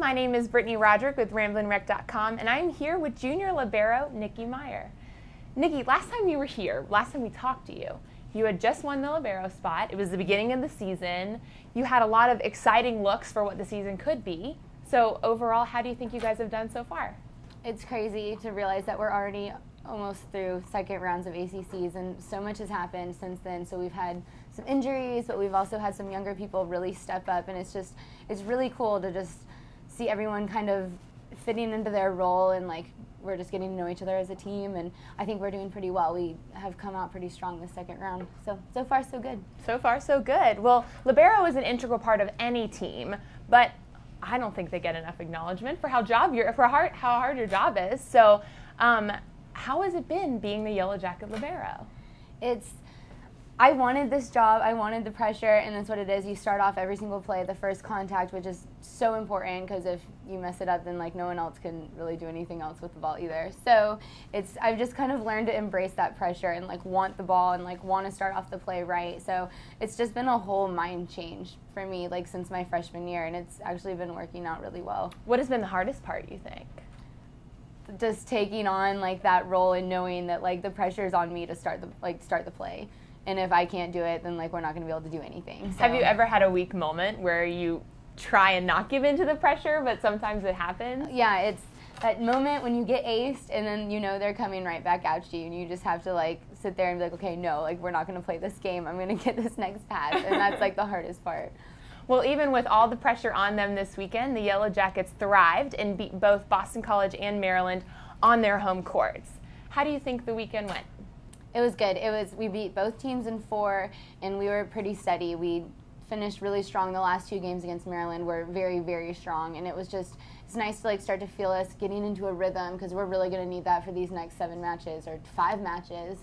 my name is Brittany Roderick with RamblinWreck.com, and I'm here with junior libero Nicki Meyer. Nicki, last time you were here, last time we talked to you, you had just won the libero spot. It was the beginning of the season. You had a lot of exciting looks for what the season could be. So overall, how do you think you guys have done so far? It's crazy to realize that we're already almost through second rounds of ACCs, and so much has happened since then. So we've had some injuries, but we've also had some younger people really step up, and it's just it's really cool to just see everyone kind of fitting into their role and like we're just getting to know each other as a team and I think we're doing pretty well. We have come out pretty strong this second round. So so far so good. So far so good. Well, libero is an integral part of any team, but I don't think they get enough acknowledgement for how job your for hard, how hard your job is. So, um, how has it been being the Yellow Jacket libero? It's I wanted this job. I wanted the pressure, and that's what it is. You start off every single play, the first contact, which is so important because if you mess it up, then like no one else can really do anything else with the ball either. So it's I've just kind of learned to embrace that pressure and like want the ball and like want to start off the play right. So it's just been a whole mind change for me like since my freshman year, and it's actually been working out really well. What has been the hardest part? You think? Just taking on like that role and knowing that like the pressure is on me to start the like start the play and if I can't do it, then like we're not going to be able to do anything. So. Have you ever had a weak moment where you try and not give in to the pressure, but sometimes it happens? Yeah, it's that moment when you get aced and then you know they're coming right back at you and you just have to like sit there and be like, okay, no, like we're not going to play this game. I'm going to get this next pass, and that's like the hardest part. Well, even with all the pressure on them this weekend, the Yellow Jackets thrived and beat both Boston College and Maryland on their home courts. How do you think the weekend went? It was good. It was we beat both teams in four, and we were pretty steady. We finished really strong. The last two games against Maryland were very very strong, and it was just it's nice to like start to feel us getting into a rhythm because we're really going to need that for these next seven matches or five matches.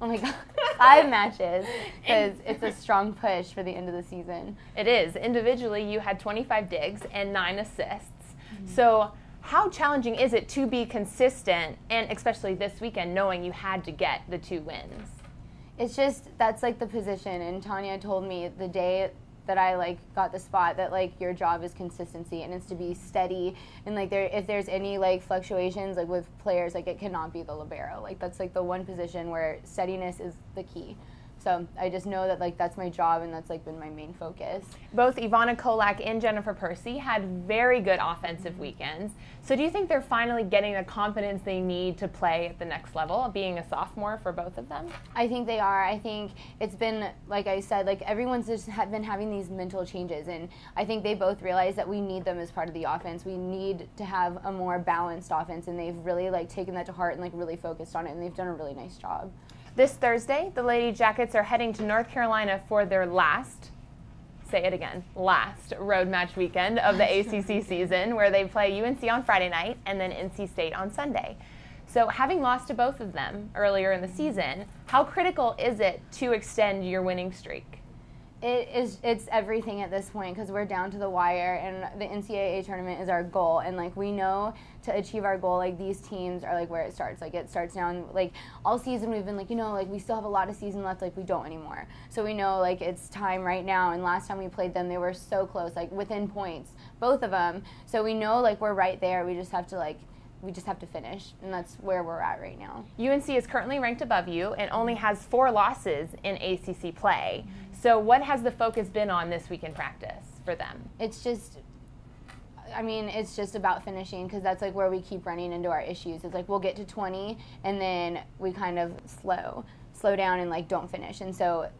Oh my God, five matches because it's a strong push for the end of the season. It is. Individually, you had 25 digs and nine assists. Mm-hmm. So how challenging is it to be consistent and especially this weekend knowing you had to get the two wins? It's just that's like the position and tanya told me the day that i like got the spot that like your job is consistency and it's to be steady and like there if there's any like fluctuations like with players like it cannot be the libero. Like that's like the one position where steadiness is the key so I just know that like that's my job and that's like been my main focus. Both Ivana Kolak and Jennifer Percy had very good offensive mm-hmm. weekends. So do you think they're finally getting the confidence they need to play at the next level, being a sophomore for both of them? I think they are. I think it's been like I said, like everyone's just been having these mental changes, and I think they both realize that we need them as part of the offense. We need to have a more balanced offense, and they've really like taken that to heart and like really focused on it, and they've done a really nice job. This Thursday, the Lady Jackets are heading to North Carolina for their last, say it again, last road match weekend of the ACC season, where they play UNC on Friday night and then NC State on Sunday. So, having lost to both of them earlier in the season, how critical is it to extend your winning streak? It is it's everything at this point because we're down to the wire and the ncaa tournament is our goal and like we know to achieve our goal like these teams are like where it starts like it starts now and like all season we've been like you know like we still have a lot of season left like we don't anymore so we know like it's time right now and last time we played them they were so close like within points both of them so we know like we're right there we just have to like we just have to finish, and that's where we're at right now. UNC is currently ranked above you and only has four losses in ACC play. Mm-hmm. So, what has the focus been on this week in practice for them? It's just, I mean, it's just about finishing because that's like where we keep running into our issues. It's like we'll get to 20 and then we kind of slow, slow down and like don't finish. And so,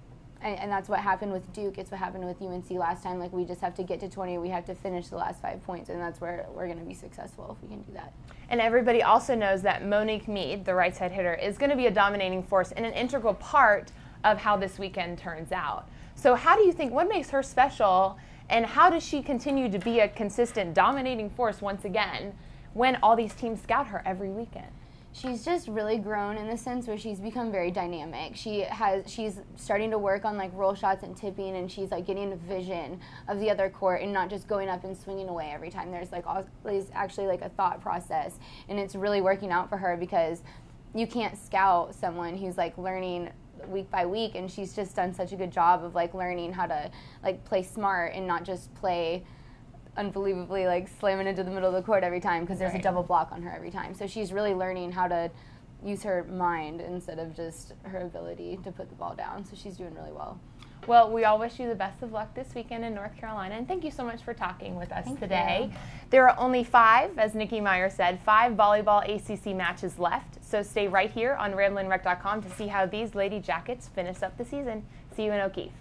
and, and, that's what happened with Duke. It's what happened with UNC last time. Like we just have to get to 20. We have to finish the last five points, and that's where we're going to be successful if we can do that. And everybody also knows that Monique Mead, the right side hitter, is going to be a dominating force and an integral part of how this weekend turns out. So, how do you think, what makes her special, and how does she continue to be a consistent, dominating force once again when all these teams scout her every weekend? she's just really grown in the sense where she's become very dynamic. She has she's starting to work on like roll shots and tipping, and she's like getting a vision of the other court and not just going up and swinging away every time. There's like always actually like a thought process, and it's really working out for her because you can't scout someone who's like learning week by week and she's just done such a good job of like learning how to like play smart and not just play unbelievably like slamming into the middle of the court every time because there's Right. a double block on her every time. So she's really learning how to use her mind instead of just her ability to put the ball down. So she's doing really well. Well, we all wish you the best of luck this weekend in North Carolina, and thank you so much for talking with us Thank today. you. There are only five, as Nicki Meyer said, five volleyball ACC matches left. So stay right here on RamblinWreck.com to see how these Lady Jackets finish up the season. See you in O'Keefe.